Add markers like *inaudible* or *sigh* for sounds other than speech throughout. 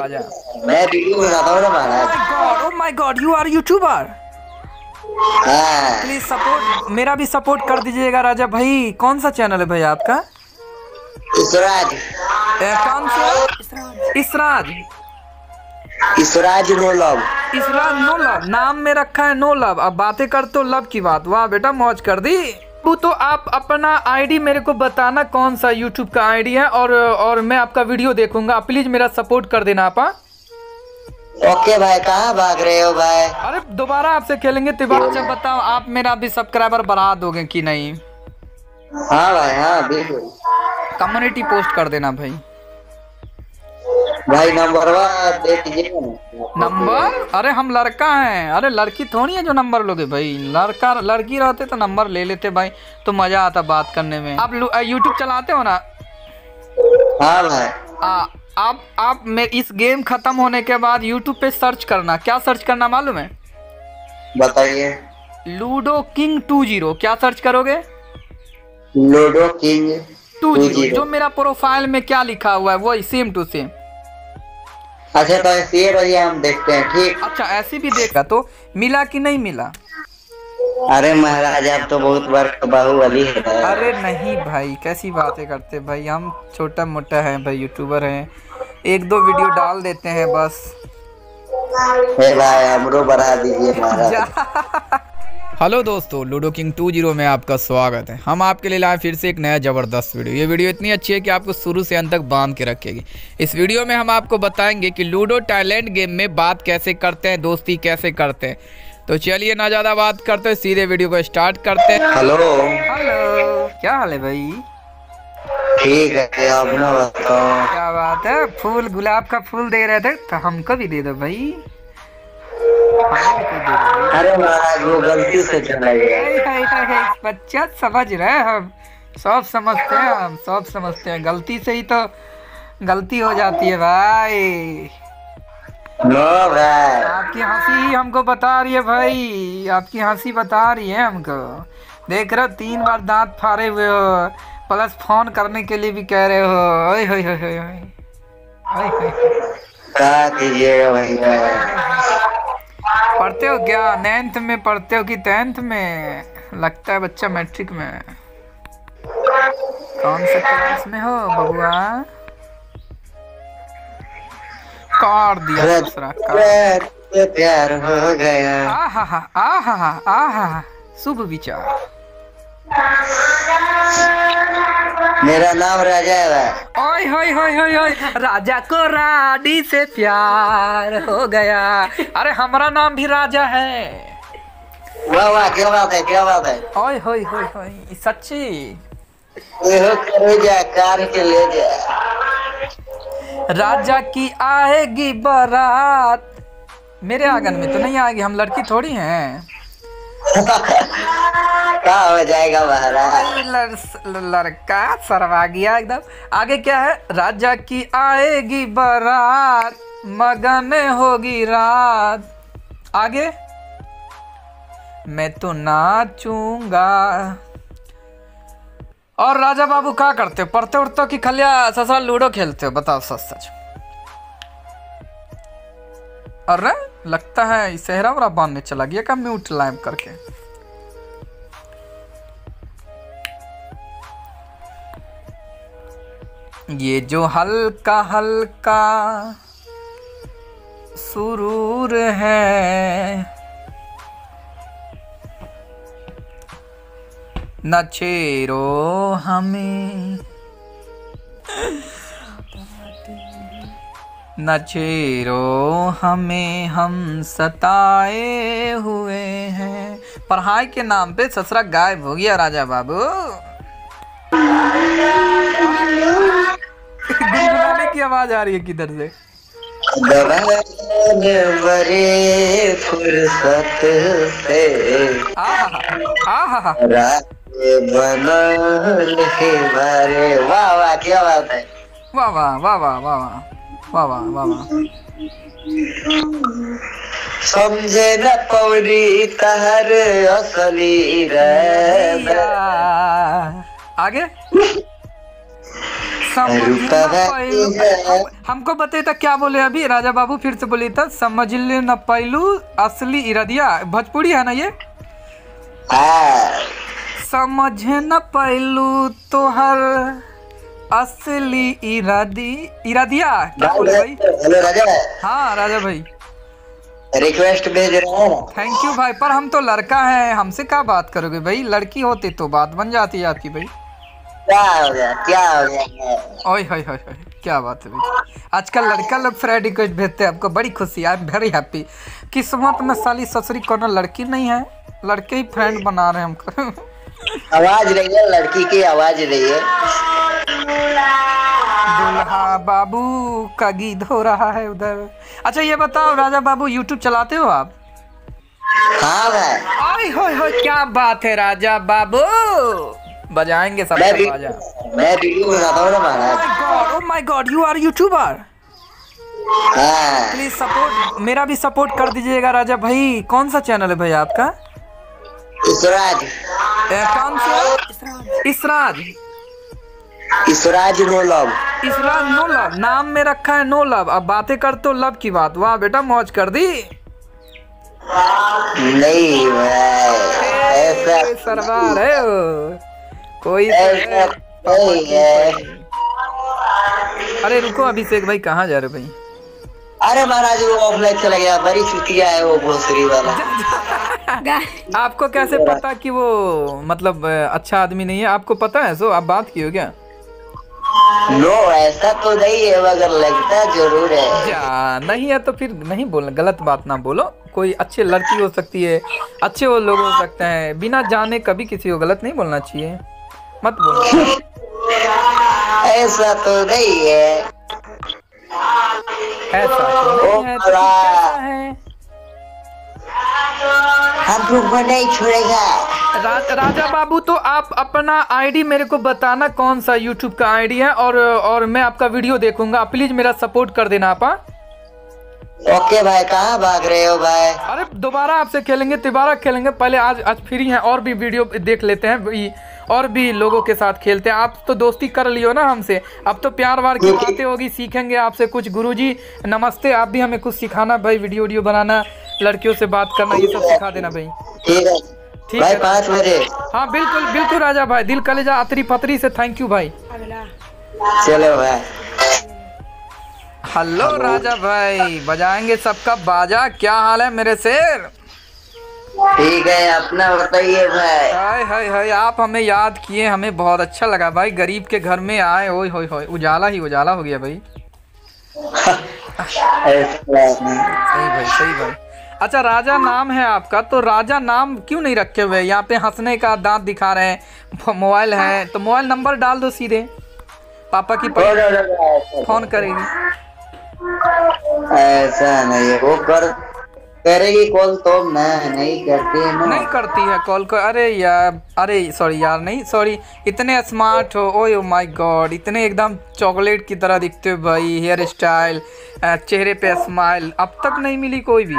राजा मैं वीडियो बनाता हूँ ना महाराज my god you are YouTuber हाँ। प्लीज़ सपोर्ट मेरा भी सपोर्ट कर दीजिएगा राजा भाई। कौन सा चैनल है भाई आपका? ए, कौन सा? Israj. Ishwaraj no love. Israj no love. नाम में रखा है नो लव। अब बातें कर तो लव की बात। वाह बेटा मौज कर दी। वो तो आप अपना आईडी मेरे को बताना कौन सा यूट्यूब का आईडी है और और मैं आपका वीडियो देखूँगा। प्लीज़ मेरा सपोर्ट कर देना आप हाँ? ओके भाई कहाँ भाग रहे हो भाई? अरे दोबारा आपसे खेलेंगे तिवारी जब अच्छा बताओ आप मेरा भी सब्सक्राइबर बढ़ा दोगे कि नहीं? हाँ भाई हाँ बिल्कुल। कम्युनिटी पोस्ट कर देना भाई। भाई नंबर दे नंबर अरे हम लड़का हैं। अरे लड़की थोड़ी है जो नंबर लोगे भाई। लड़का लड़की रहते तो नंबर ले लेते भाई। तो मज़ा आता बात करने में। आप यूट्यूब चलाते हो ना? हाँ भाई। आ, आप आप मैं इस गेम खत्म होने के बाद यूट्यूब पे सर्च करना। क्या सर्च करना मालूम है? बताइए। लूडो किंग टू ज़ीरो क्या सर्च करोगे? लूडो किंग टू ज़ीरो जो मेरा प्रोफ़ाइल में क्या लिखा हुआ है वही सेम टू सेम अच्छा तो शेयर रहिए हम देखते हैं ठीक? अच्छा ऐसे भी देखा तो मिला कि नहीं मिला? अरे महाराज आप तो बहुत बड़ा बाहुबली है। अरे नहीं भाई कैसी बातें करते भाई? हम छोटा मोटा है भाई यूट्यूबर हैं। एक दो वीडियो डाल देते हैं बस। हे भाई हमरो बढ़ा दीजिए *laughs* महाराज। हेलो दोस्तों लूडो किंग टू ज़ीरो में आपका स्वागत है। हम आपके लिए लाए फिर से एक नया ज़बरदस्त वीडियो। ये वीडियो इतनी अच्छी है कि आपको शुरू से अंत तक बाँध के रखेगी। इस वीडियो में हम आपको बताएँगे कि लूडो टैलेंट गेम में बात कैसे करते हैं दोस्ती कैसे करते हैं। तो चलिए ना ज़्यादा बात करते हैं सीधे वीडियो को स्टार्ट करते हैं। हेलो। हेलो क्या हाल है भाई? ठीक है बताओ। क्या बात है फूल गुलाब का फूल दे रहे थे तो हमको भी दे दो भाई। अरे महाराज वो गलती से चला गया बच्चा समझ रहे हैं हम। सब समझते हैं हम सब समझते हैं। गलती से ही तो गलती हो जाती है भाई। नो भाई। आपकी हँसी ही हमको बता रही है भाई। आपकी हँसी बता रही है हमको। देख रहे हो तीन बार दांत फाड़े हुए हो। प्लस फ़ोन करने के लिए भी कह रहे हो। ओए होए होए होए होए। ओए होए होए। क्या कीजिएगा भैया पढ़ते हो क्या? नाइन्थ में पढ़ते हो कि टेंथ में? लगता है बच्चा मैट्रिक में। कौन से क्लास में हो बबुआ कार दिया दूसरा कार प्यार हो गया। आहा आहा आहा शुभ विचार। मेरा नाम राजा है ओए होए होए होए होए। राजा को रानी से प्यार हो गया। अरे हमारा नाम भी राजा है। वाह वाह क्या बात है क्या बात है। ओए होए होए होए सच्ची। वो करो जा कार के ले जा। राजा की आएगी बारात। मेरे आँगन में तो नहीं आएगी हम लड़की थोड़ी हैं। क्या हो जाएगा महाराज? लड़का, सरवा गया एकदम। आगे क्या है? राजा की आएगी बारात, मगन होगी रात। आगे? मैं तो नाचूँगा। और राजा बाबू क्या करते हो? पढ़ते उड़ते हो कि खलिया ससुरा लूडो खेलते हो? बताओ सच सच अरे, लगता है सेहरा वरा बांधने चला गया का म्यूट लाइव करके? ये जो हल्का हल्का सुरूर है, न छेरो हमें न छेरो हमें हम सताए हुए हैं। पढ़ाई के नाम पे ससुरा गायब हो गया राजा बाबू। गुनगुनाने की आवाज़ आ रही है किधर से? फुर्सत से आहा बारे वाह वाह क्या बात है। वाह वाह वाह वाह वाह वाह। वाह वाह वाह वाह। समझे न पौरी तहर असली रे आगे? हमको बताइए था क्या बोले अभी? राजा बाबू फिर से बोलिए था समझ ले न पैलू असली इरादिया। भोजपुरी है ना ये? हाँ। समझ न पैलू तोहर असली इरादी इरादिया क्या बोले भाई? हेलो राजा। हाँ राजा भाई। रिक्वेस्ट भेज रहा हूँ। थैंक यू भाई पर हम तो लड़का है हमसे क्या बात करोगे भाई? लड़की होती तो बात बन जाती है आपकी भाई। क्या हो गया क्या हो गया? ओए होए होए क्या बात है भाई। आजकल लड़का लोग फ्रेंड रिक्वेस्ट भेजते हैं आपको बड़ी खुशी आई एम वेरी हैप्पी किस्मत में साली ससुरी कोनो लड़की नहीं है लड़के ही फ्रेंड बना रहे हैं हमको आवाज़ रही है लड़की की आवाज़ रही है। दुल्हा बाबू का गीत हो रहा है उधर। अच्छा ये बताओ राजा बाबू यूट्यूब चलाते हो आप? हाँ भाई। होए होए क्या बात है राजा बाबू। बजाएँगे सब मैं बाजा मैं वीडियो बनाता हूँ ना महाराज। ओह my god you are YouTuber हाँ। प्लीज़ सपोर्ट मेरा भी सपोर्ट कर दीजिएगा राजा भाई। कौन सा चैनल है भाई आपका? ए, कौन सा? Israj. Ishwaraj no love. Israj no love नाम में रखा है नो लव। अब बातें कर तो लव की बात। वाह बेटा मौज कर दी। नहीं ऐसा है कोई अरे रुको अभिषेक भाई कहाँ जा रहे हो भाई? अरे महाराज वो ऑफलाइन चला गया। बड़ी छुट्टियाँ है वो भोसरी वाला। आपको कैसे पता कि वो मतलब अच्छा आदमी नहीं है? आपको पता है सो आप बात की हो क्या? नो ऐसा तो नहीं है मगर लगता ज़रूर है। या नहीं है तो फिर नहीं बोलना गलत बात ना बोलो। कोई अच्छे लड़की हो सकती है अच्छे वो लोग हो सकते हैं। बिना जाने कभी किसी को गलत नहीं बोलना चाहिए। मत बोलो। ऐसा तो नहीं है। ऐसा तो नहीं है तो है? हम लोग को नहीं छोड़ेगा रा, राजा बाबू तो आप अपना आईडी मेरे को बताना कौन सा यूट्यूब का आईडी है और और मैं आपका वीडियो देखूँगा। प्लीज़ मेरा सपोर्ट कर देना आप हाँ? ओके भाई कहाँ भाग रहे हो भाई? अरे दोबारा आपसे खेलेंगे दोबारा खेलेंगे। पहले आज आज फ्री हैं और भी वीडियो देख लेते हैं और भी लोगों के साथ खेलते हैं। आप तो दोस्ती कर लियो ना हमसे। अब तो प्यार वार की बातें होगी सीखेंगे आपसे कुछ। गुरुजी नमस्ते। आप भी हमें कुछ सिखाना भाई वीडियो वीडियो बनाना लड़कियों से बात करना ये सब सिखा देना भाई। ठीक है। ठीक भाई है पाँच बजे। हाँ बिल्कुल बिल्कुल राजा भाई दिल कलेजा अतरी पतरी से थैंक यू भाई। चलो भाई। हेलो राजा भाई बजाएँगे सबका बाजा क्या हाल है मेरे शेर? ठीक है अपना बताइए भाई। हाय हाय हाय आप हमें याद किए हमें बहुत अच्छा लगा भाई गरीब के घर में आए ओए होय होय उजाला ही उजाला हो गया भाई। *laughs* सही भाई सही भाई। अच्छा राजा नाम है आपका तो राजा नाम क्यों नहीं रखे हुए? यहाँ पे हंसने का दांत दिखा रहे हैं। मोबाइल है तो मोबाइल नंबर डाल दो सीधे। पापा की। फ़ोन करेगी। ऐसा नहीं वो कर करेगी कॉल तो मैं नहीं करती है ना। नहीं करती है कॉल को। अरे यार अरे सॉरी यार नहीं सॉरी इतने स्मार्ट हो ओ माय गॉड इतने एकदम चॉकलेट की तरह दिखते हो भाई हेयर स्टाइल चेहरे पे स्माइल अब तक नहीं मिली कोई भी।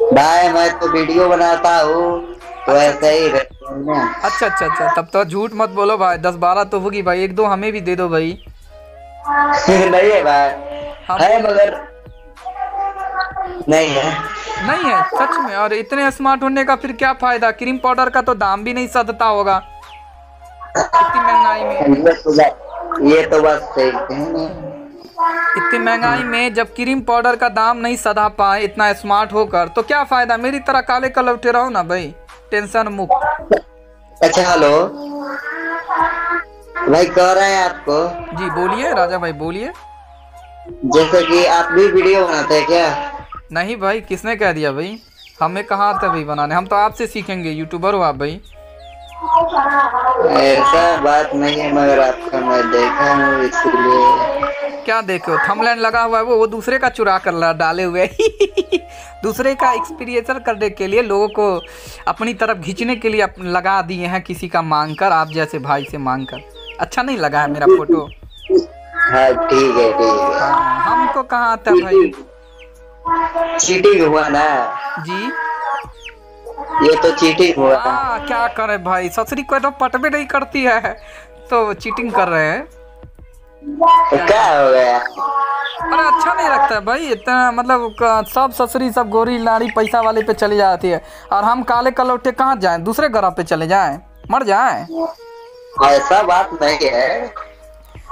भाई मैं तो वीडियो बनाता हूँ तो ऐसा ही रहता अच्छा अच्छा अच्छा तब तो झूठ मत बोलो भाई दस बारह तो होगी भाई एक दो हमें भी दे दो भाई। नहीं है भाई हम है मगर नहीं है। नहीं है सच में और इतने स्मार्ट होने का फिर क्या फ़ायदा? क्रीम पाउडर का तो दाम भी नहीं सदता होगा। इतनी महँगाई में। ये तो बात ये तो सही है। इतनी महँगाई में जब क्रीम पाउडर का दाम नहीं सधा पाए इतना स्मार्ट होकर तो क्या फ़ायदा? मेरी तरह काले कलौटे रहो ना भाई। टेंशन मुक्त। अच्छा हेलो भाई कह रहे हैं आपको। जी बोलिए राजा भाई बोलिए। जैसे कि आप भी वीडियो बनाते हैं क्या? नहीं भाई किसने कह दिया भाई? हमें कहाँ आता भाई बनाने? हम तो आपसे सीखेंगे यूट्यूबर हो आप भाई। ऐसा बात नहीं है मगर आपका मैं देखा हूँ इसलिए। क्या देखो थंबनेल लगा हुआ है वो वो दूसरे का चुरा कर डाले हुए। *laughs* दूसरे का एक्सपीरियंसर करने के लिए लोगों को अपनी तरफ़ खींचने के लिए लगा दिए हैं किसी का मांग कर। आप जैसे भाई से मांग कर। अच्छा नहीं लगा है मेरा फ़ोटो हाँ ठीक है ठीक है। हाँ, हमको कहाँ आता है भाई? चीटिंग हुआ ना। जी? ये तो चीटिंग हुआ। हाँ क्या करे भाई? ससुरी को तो पटबे नहीं करती है। तो चीटिंग कर रहे हैं। तो क्या हो गया? अरे अच्छा नहीं लगता है भाई इतना मतलब सब ससुरी सब गोरी लाड़ी पैसा वाले पे चली जाती है। और हम काले कलौटे कहाँ जाए? दूसरे ग्रह पे चले जाए? मर जाए? ऐसा बात नहीं है।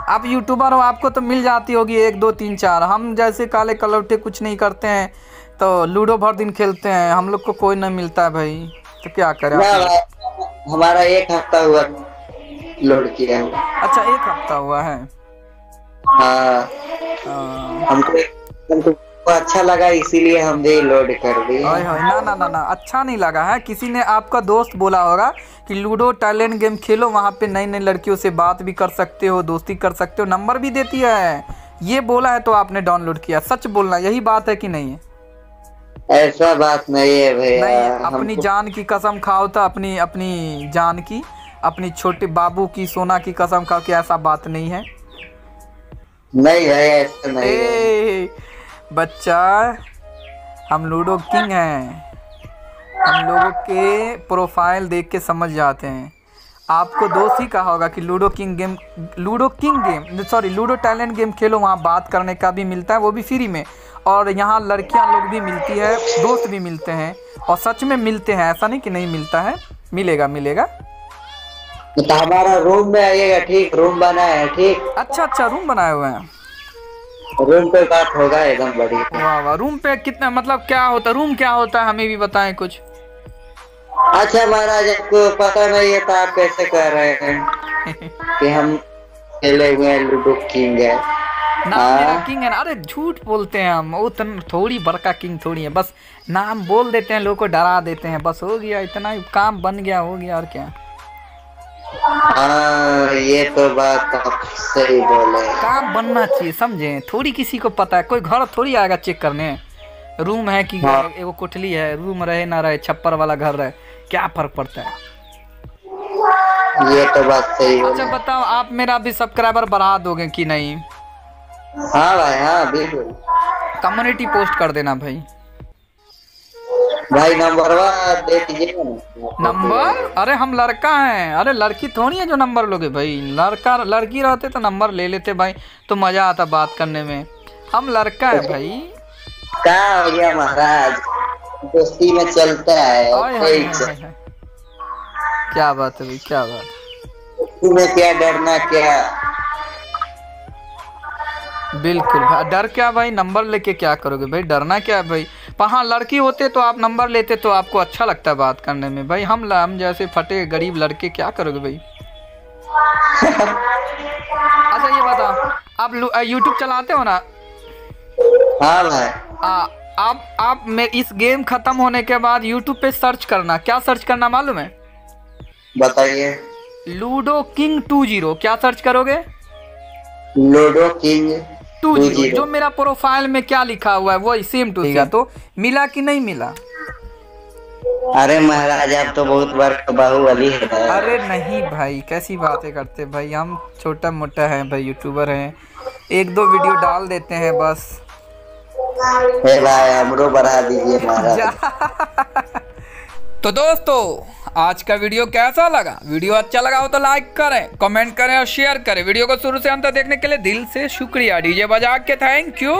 आप यूट्यूबर हो आपको तो मिल जाती होगी एक दो तीन चार। हम जैसे काले कलौटे कुछ नहीं करते हैं तो लूडो भर दिन खेलते हैं। हम लोग को कोई नहीं मिलता है भाई। तो क्या करें हमारा एक हफ़्ता हुआ लोड किया हुआ अच्छा एक हफ़्ता हुआ है। हाँ। हाँ। हमको हमको अच्छा लगा इसीलिए लोड कर दिए हाय हाय ना ना ना ना अच्छा नहीं लगा है? किसी ने आपका दोस्त बोला होगा कि लूडो टैलेंट गेम खेलो वहाँ पे नई नई लड़कियों से बात भी कर सकते हो दोस्ती कर सकते हो नंबर भी देती है। ये बोला है तो आपने डाउनलोड किया सच बोलना यही बात है कि नहीं? है ऐसा बात नहीं है भैया। नहीं अपनी जान की कसम खाओ तो अपनी अपनी जान की अपनी छोटे बाबू की सोना की कसम खाओ कि ऐसा बात नहीं है। नहीं है, ऐसा नहीं बच्चा, हम लूडो किंग हैं। हम लोगों के प्रोफ़ाइल देख के समझ जाते हैं। आपको दोस्त ही कहा होगा कि Ludo King game, Ludo King game, sorry, Ludo talent game खेलो, वहाँ बात करने का भी मिलता है, वो भी फ्री में। और यहाँ लड़कियाँ लोग भी मिलती है, दोस्त भी मिलते हैं, और सच में मिलते हैं, ऐसा नहीं कि नहीं मिलता है। मिलेगा मिलेगा। तो हमारा रूम में आइएगा ठीक? रूम बना है ठीक? अच्छा अच्छा रूम बनाए हुए हैं। रूम पे बात होगा एकदम बढ़िया। वाह वाह रूम पे कितना मतलब क्या होता है रूम क्या होता है हमें भी बताएँ कुछ। अच्छा महाराज आपको पता नहीं है तो आप कैसे कह रहे हैं कि हम खेले हुए हैं लूडो किंग है। नाम हाँ। किंग है ना? अरे झूठ बोलते हैं हम। वो थोड़ी बड़का किंग थोड़ी है। बस नाम बोल देते हैं लोगों को डरा देते हैं। बस हो गया इतना ही काम बन गया हो गया और क्या। हाँ ये तो बात आप सही बोले। काम बनना चाहिए समझे? थोड़ी किसी को पता है कोई घर थोड़ी आएगा चेक करने। रूम है कि हाँ। एगो कोठली है रूम रहे ना रहे छप्पर वाला घर रहे क्या फ़र्क पड़ता है? ये तो बात सही अच्छा बताओ आप मेरा भी सब्सक्राइबर बढ़ा दोगे कि नहीं? हाँ भाई हाँ बिल्कुल। कम्युनिटी पोस्ट कर देना भाई। भाई नंबर दे नंबर अरे हम लड़का हैं। अरे लड़की थोड़ी है जो नंबर लोगे भाई। लड़का लड़की रहते तो नंबर ले लेते भाई। तो मज़ा आता बात करने में। हम लड़का है भाई। क्या हो गया महाराज? दोस्ती में चलता है। क्या बात है भाई क्या बात। है। में क्या डरना क्या? बिल्कुल। भाई डर क्या भाई? नंबर लेके क्या करोगे भाई? डरना क्या है भाई? हाँ लड़की होते तो आप नंबर लेते तो आपको अच्छा लगता है बात करने में। भाई हम हम जैसे फटे गरीब लड़के क्या करोगे भाई? *laughs* अच्छा ये बताओ आप यूट्यूब चलाते हो ना? हाँ भाई। आ, आप आप में इस गेम खत्म होने के बाद यूट्यूब पे सर्च करना। क्या सर्च करना मालूम है? बताइए। Ludo King two zero. क्या सर्च करोगे? लूडो किंग टू ज़ीरो जो मेरा प्रोफ़ाइल में क्या लिखा हुआ है वही सेम टू सेम तो मिला कि नहीं मिला? अरे महाराज आप तो बहुत बार बाहुबली है। अरे नहीं भाई कैसी बातें करते भाई हम छोटा मोटा है भाई यूट्यूबर हैं। एक दो वीडियो डाल देते हैं बस। हे भाई हमरो बढ़ा दीजिए महाराज। *laughs* तो दोस्तों आज का वीडियो कैसा लगा? वीडियो अच्छा लगा हो तो लाइक करें कमेंट करें और शेयर करें। वीडियो को शुरू से अंत तक देखने के लिए दिल से शुक्रिया। डीजे बजा के थैंक यू